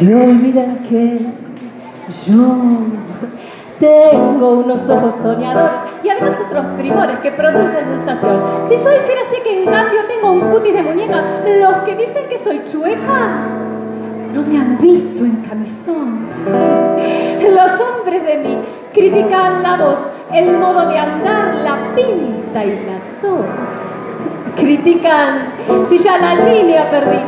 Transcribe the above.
Se olvidan que yo tengo unos ojos soñadores y además otros primores que producen sensación. Si soy fiera sé que en cambio tengo un cutis de muñeca. Los que dicen que soy chueca no me han visto en camisón. Los hombres de mí critican la voz, el modo de andar, la pinta y la tos. Critican si ya la línea perdí